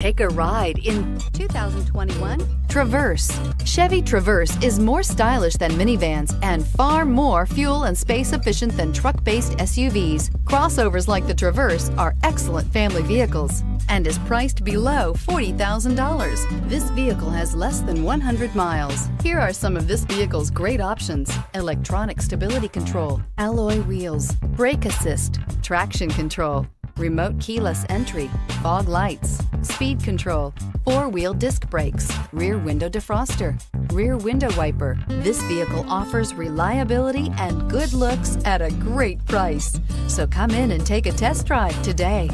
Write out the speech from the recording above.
Take a ride in 2021 Traverse. Chevy Traverse is more stylish than minivans and far more fuel and space efficient than truck-based SUVs. Crossovers like the Traverse are excellent family vehicles and is priced below $40,000. This vehicle has less than 100 miles. Here are some of this vehicle's great options. Electronic stability control, alloy wheels, brake assist, traction control, remote keyless entry, fog lights, speed control, four-wheel disc brakes, rear window defroster, rear window wiper. This vehicle offers reliability and good looks at a great price. So come in and take a test drive today.